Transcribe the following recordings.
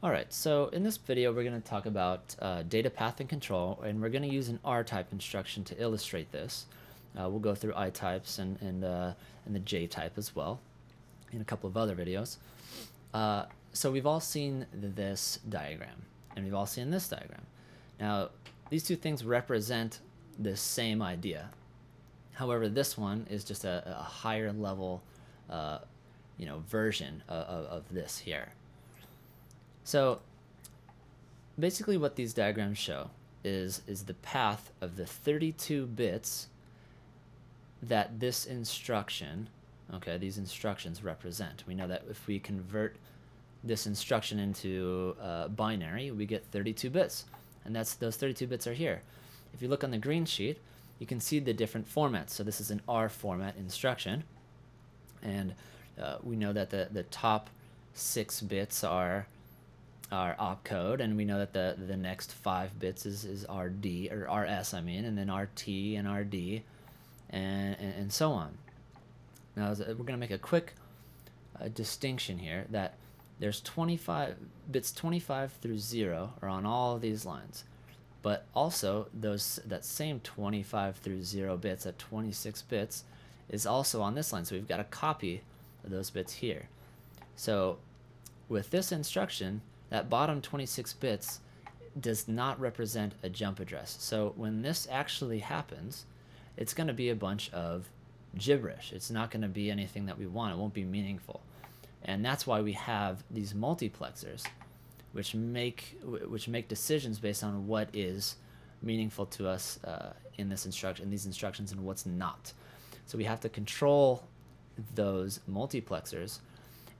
Alright, so in this video we're going to talk about uh, data path and control and we're going to use an R-type instruction to illustrate this. Uh, we'll go through I-types and, and, uh, and the J-type as well in a couple of other videos. Uh, so we've all seen this diagram and we've all seen this diagram. Now these two things represent the same idea. However, this one is just a, a higher level uh, you know, version of, of this here. So basically what these diagrams show is, is the path of the 32 bits that this instruction, okay, these instructions represent. We know that if we convert this instruction into uh, binary, we get 32 bits. And that's those 32 bits are here. If you look on the green sheet, you can see the different formats. So this is an R format instruction. And uh, we know that the, the top six bits are our opcode, and we know that the the next five bits is, is RD or RS, I mean, and then RT and RD, and and, and so on. Now we're going to make a quick uh, distinction here that there's 25 bits 25 through 0 are on all of these lines but also those that same 25 through 0 bits at 26 bits is also on this line so we've got a copy of those bits here so with this instruction that bottom 26 bits does not represent a jump address. So when this actually happens, it's going to be a bunch of gibberish. It's not going to be anything that we want. It won't be meaningful. And that's why we have these multiplexers, which make which make decisions based on what is meaningful to us uh, in this instruction, in these instructions, and what's not. So we have to control those multiplexers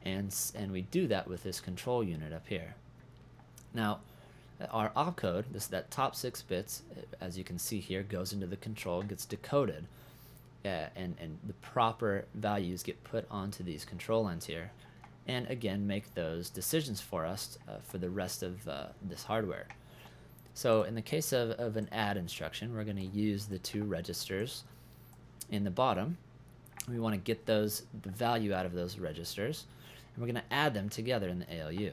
and, and we do that with this control unit up here. Now, our opcode, this that top six bits, as you can see here, goes into the control, gets decoded, uh, and, and the proper values get put onto these control lines here, and again make those decisions for us uh, for the rest of uh, this hardware. So in the case of, of an add instruction, we're going to use the two registers in the bottom. We want to get those the value out of those registers and we're going to add them together in the ALU.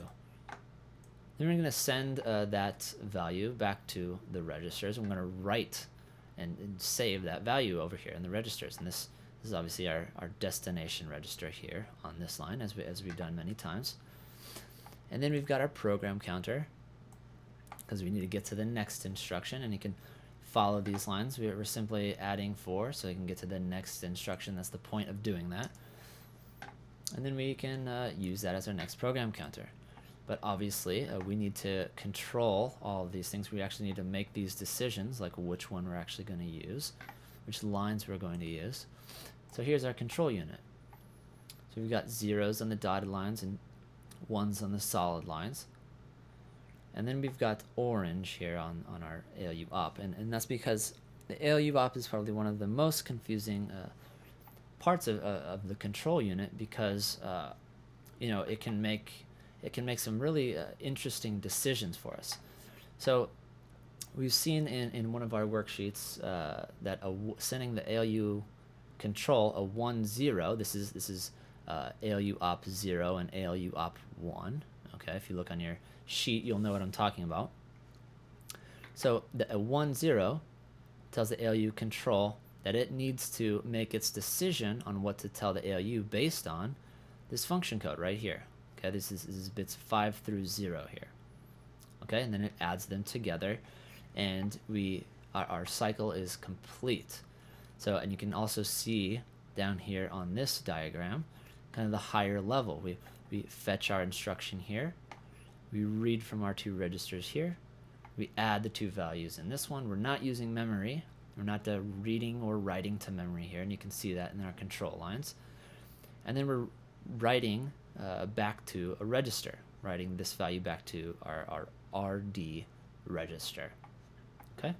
Then we're going to send uh, that value back to the registers. I'm going to write and, and, save that value over here in the registers. And this, this is obviously our, our destination register here on this line, as, we, as we've done many times. And then we've got our program counter, because we need to get to the next instruction. And you can follow these lines. We're simply adding 4, so we can get to the next instruction. That's the point of doing that and then we can uh, use that as our next program counter. But obviously, uh, we need to control all of these things. We actually need to make these decisions, like which one we're actually going to use, which lines we're going to use. So here's our control unit. So we've got zeros on the dotted lines and ones on the solid lines. And then we've got orange here on, on our ALU op. And, and that's because the ALU op is probably one of the most confusing uh, parts of, uh, of the control unit because uh, you know it can make it can make some really uh, interesting decisions for us. So we've seen in, in one of our worksheets uh, that sending the ALU control a one zero. This is this is uh, ALU op zero and ALU op one. Okay, if you look on your sheet, you'll know what I'm talking about. So the a one zero tells the ALU control that it needs to make its decision on what to tell the ALU based on this function code right here. Okay, this is, this is bits 5 through 0 here. Okay, and then it adds them together and we our, our cycle is complete. So, and you can also see down here on this diagram, kind of the higher level. We, we fetch our instruction here. We read from our two registers here. We add the two values in this one. We're not using memory. We're not uh, reading or writing to memory here, and you can see that in our control lines. And then we're writing uh, back to a register, writing this value back to our, our RD register. Okay?